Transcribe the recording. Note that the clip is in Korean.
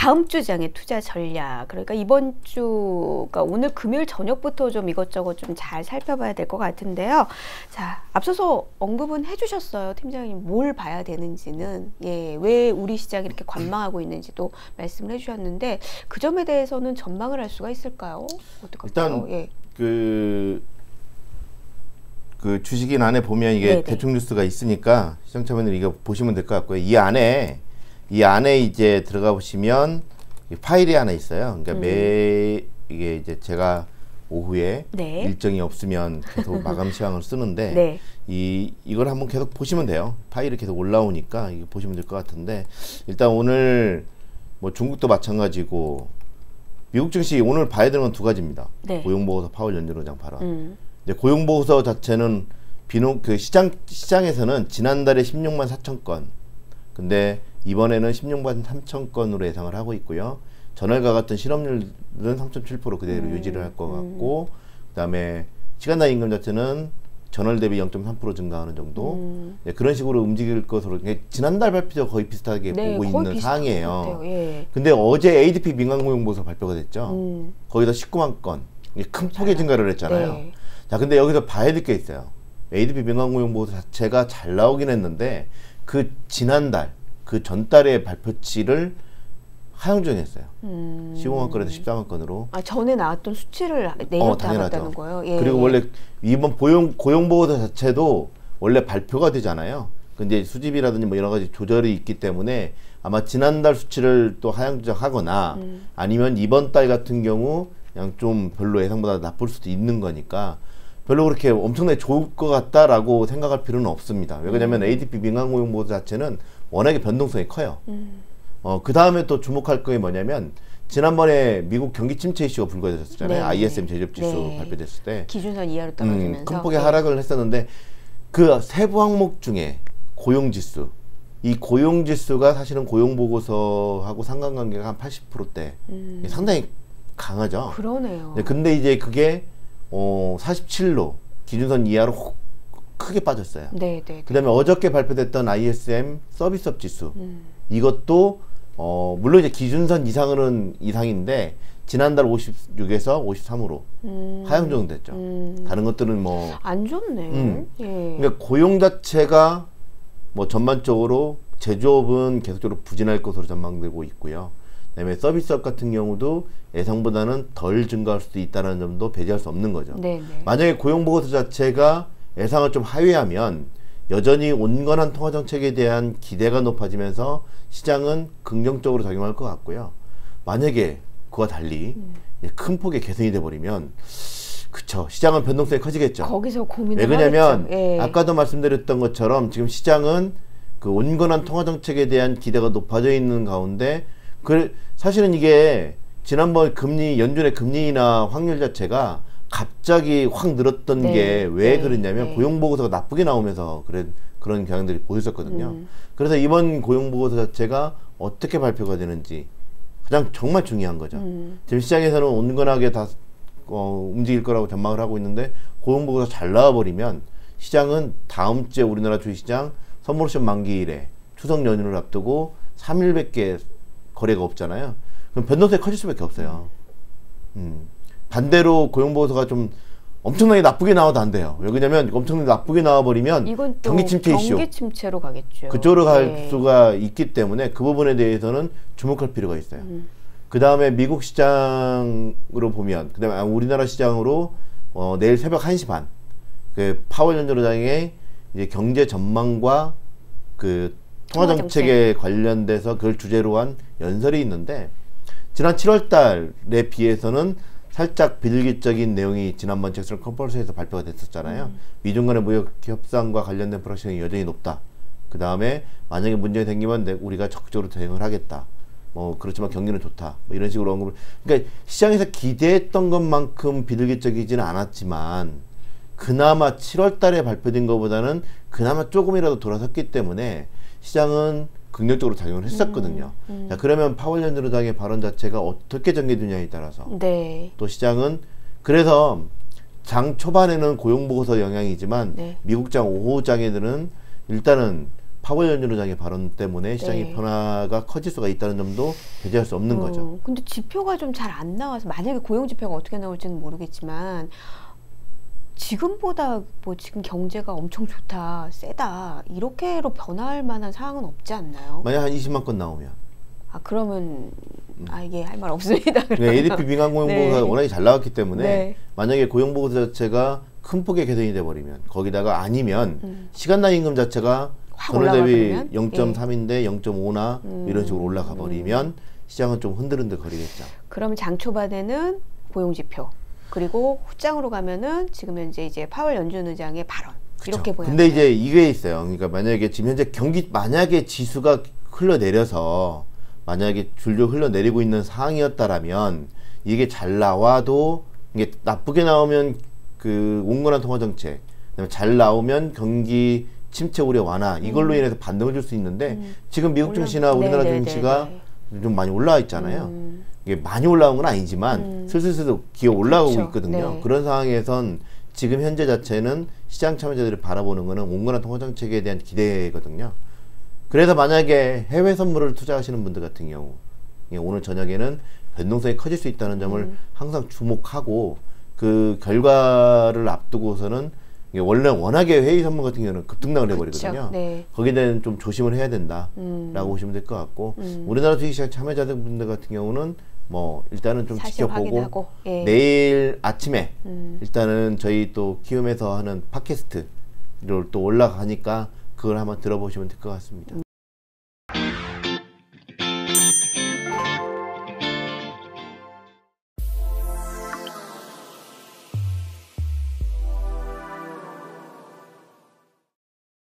다음 주 장의 투자 전략 그러니까 이번 주가 오늘 금요일 저녁부터 좀 이것저것 좀 잘 살펴봐야 될 것 같은데요. 자 앞서서 언급은 해주셨어요, 팀장님 뭘 봐야 되는지는 예, 왜 우리 시장이 이렇게 관망하고 있는지도 말씀을 해주셨는데 그 점에 대해서는 전망을 할 수가 있을까요? 어떨까요? 일단 예. 그. 그 주식인 안에 보면 이게 네네. 대충 뉴스가 있으니까 시청자분들 이거 보시면 될 것 같고요. 이 안에 이 안에 이제 들어가 보시면 파일이 하나 있어요. 그러니까 음. 매 이게 이제 제가 오후에 네. 일정이 없으면 계속 마감 시간을 쓰는데 네. 이 이걸 한번 계속 보시면 돼요. 파일이 계속 올라오니까 이거 보시면 될 것 같은데 일단 오늘 뭐 중국도 마찬가지고 미국 증시 오늘 봐야 되는 건 두 가지입니다. 네. 고용보고서 파월 연준의장 발언. 음. 이제 고용보고서 자체는 비농 그 시장 시장에서는 지난달에 16만 4천 건. 근데 이번에는 16만 3천 건으로 예상을 하고 있고요. 전월과 같은 실업률은 3.7% 그대로 음, 유지를 할 것 같고 음. 그다음에 시간당 임금 자체는 전월 대비 0.3% 증가하는 정도 음. 네, 그런 식으로 움직일 것으로 지난달 발표와 거의 비슷하게 네, 보고 거의 있는 상황이에요. 예. 근데 어제 ADP 민간 고용 보고서 발표가 됐죠. 음. 거기서 19만 건 큰 폭의 증가를 했잖아요. 네. 자, 근데 여기서 봐야 될 게 있어요. ADP 민간 고용 보고서 자체가 잘 나오긴 했는데 그 지난달 그 전달의 발표치를 하향조정했어요. 음. 15만 건에서 14만 건으로. 아 전에 나왔던 수치를 내렸다는 어, 거예요. 예. 그리고 원래 이번 고용 고용 보고서 자체도 원래 발표가 되잖아요. 근데 수집이라든지 뭐 여러 가지 조절이 있기 때문에 아마 지난달 수치를 또 하향 조정하거나 음. 아니면 이번 달 같은 경우 그냥 좀 별로 예상보다 나쁠 수도 있는 거니까 별로 그렇게 엄청나게 좋을 것 같다라고 생각할 필요는 없습니다. 왜냐하면 음. ADP 민간 고용 보고 자체는 워낙에 변동성이 커요. 음. 어, 그 다음에 또 주목할 게 뭐냐면 지난번에 미국 경기 침체 이슈가 불거졌었잖아요. 네. ISM 제조업 지수 네. 발표됐을 때 기준선 이하로 떨어지면서 음, 큰 폭의 네. 하락을 했었는데 그 세부 항목 중에 고용 지수 이 고용 지수가 사실은 고용 보고서하고 상관관계가 한 80%대 음. 상당히 강하죠. 그러네요. 네, 근데 이제 그게 어 47로 기준선 이하로 크게 빠졌어요. 네, 네, 네. 그다음에 어저께 발표됐던 ISM 서비스업 지수 음. 이것도 어 물론 이제 기준선 이상은 이상인데 지난달 56에서 53으로 음. 하향 정됐죠. 음. 다른 것들은 뭐 안 좋네. 음. 예. 그러니까 고용 자체가 뭐 전반적으로 제조업은 계속적으로 부진할 것으로 전망되고 있고요. 그다음에 서비스업 같은 경우도 예상보다는 덜 증가할 수도 있다는 점도 배제할 수 없는 거죠. 네네. 네. 만약에 고용 보고서 자체가 예상을 좀 하회하면 여전히 온건한 통화 정책에 대한 기대가 높아지면서 시장은 긍정적으로 작용할 것 같고요. 만약에 그와 달리 음. 큰 폭의 개선이 돼 버리면 그쵸 시장은 변동성이 커지겠죠. 거기서 고민을 왜 그러냐면 예. 아까도 말씀드렸던 것처럼 지금 시장은 그 온건한 통화 정책에 대한 기대가 높아져 있는 가운데 그 사실은 이게 지난번 금리 연준의 금리나 확률 자체가 갑자기 확 늘었던 네. 게왜 네. 그랬냐면 네. 고용 보고서가 나쁘게 나오면서 그런 그런 경향들이 보였었거든요. 음. 그래서 이번 고용 보고서 자체가 어떻게 발표가 되는지 가장 정말 중요한 거죠. 음. 지금 시장에서는 온건하게 다 어, 움직일 거라고 전망을 하고 있는데 고용 보고서 잘 나와 버리면 시장은 다음 주에 우리나라 주식시장 선물 옵션 만기일에 추석 연휴를 앞두고 3일밖에 거래가 없잖아요. 그럼 변동성이 커질 수밖에 없어요. 음. 반대로 고용보고서가 좀 엄청나게 나쁘게 나와도 안 돼요. 왜냐면 엄청나게 나쁘게 나와버리면 경기 침체 이슈. 경기 침체로 가겠죠. 그쪽으로 갈 네. 수가 있기 때문에 그 부분에 대해서는 주목할 필요가 있어요. 음. 그 다음에 미국 시장으로 보면, 그 다음에 아, 우리나라 시장으로 어, 내일 새벽 1시 반, 그 파월 연준의장의 이제 경제 전망과 그 통화 정책에 관련돼서 그걸 주제로 한 연설이 있는데 지난 7월 달에 비해서는 살짝 비일기적인 내용이 지난번 잭슨 컨퍼런스에서 발표가 됐었잖아요. 음. 미중 간의 무역 협상과 관련된 프로젝션이 여전히 높다. 그 다음에 만약에 문제가 생기면 우리가 적극적으로 대응을 하겠다. 뭐 그렇지만 경기는 좋다. 뭐 이런 식으로 언급을. 그러니까 시장에서 기대했던 것만큼 비일기적이지는 않았지만 그나마 7월달에 발표된 것보다는 그나마 조금이라도 돌아섰기 때문에 시장은 긍정적으로 작용을 했었거든요. 음, 음. 자, 그러면 파월 연준의장의 발언 자체가 어떻게 전개되냐에 따라서 네. 또 시장은 그래서 장 초반에는 고용 보고서 영향이지만 네. 미국장 오후장에는 일단은 파월 연준의장의 발언 때문에 시장의 네. 변화가 커질 수가 있다는 점도 배제할 수 없는 어, 거죠. 근데 지표가 좀 잘 안 나와서 만약에 고용 지표가 어떻게 나올지는 모르겠지만 지금보다 뭐 지금 경제가 엄청 좋다, 세다 이렇게로 변화할 만한 상황은 없지 않나요? 만약 한 20만 건 나오면 아 그러면 아 이게 할 말 없습니다. 네, ADP 민간 고용보고가 네. 워낙에 잘 나왔기 때문에 네. 만약에 고용보고 자체가 큰 폭의 개선이 돼 버리면 거기다가 아니면 음. 시간당 임금 자체가 확 전월 대비 버리면? 예. 0.3인데 0.5나 음. 이런 식으로 올라가 버리면 시장은 좀 흔들흔들 거리겠죠. 그러면 장 초반에는 고용 지표 그리고 후장으로 가면은 지금 현재 이제 파월 연준 의장의 발언 그쵸. 이렇게 보여요. 근데 이제 이게 있어요. 그러니까 만약에 지금 현재 경기 만약에 지수가 흘러내려서 만약에 줄줄 흘러내리고 있는 상황이었다라면 이게 잘 나와도 이게 나쁘게 나오면 그 온건한 통화 정책, 잘 나오면 경기 침체 우려 완화 이걸로 인해서 반등을 줄 수 있는데 지금 미국 음. 올라- 증시나 우리나라 네, 네, 증시가 네, 좀 많이 올라와 있잖아요. 음. 이게 많이 올라온 건 아니지만 음. 슬슬슬 기어 올라가고 그렇죠. 있거든요. 네. 그런 상황에선 지금 현재 자체는 시장 참여자들이 바라보는 거는 온건한 통화 정책에 대한 기대거든요. 그래서 만약에 해외 선물을 투자하시는 분들 같은 경우 예, 오늘 저녁에는 변동성이 커질 수 있다는 점을 음. 항상 주목하고 그 결과를 앞두고서는 원래 워낙에 회의 선물 같은 경우는 급등락을 해버리거든요. 네. 거기에 대한 좀 조심을 해야 된다라고 음. 보시면 될 것 같고 음. 우리나라 주식시장 참여자분들 같은 경우는 뭐 일단은 좀 지켜보고 예. 내일 아침에 음. 일단은 저희 또 키움에서 하는 팟캐스트를 또 올라가니까 그걸 한번 들어보시면 될 것 같습니다.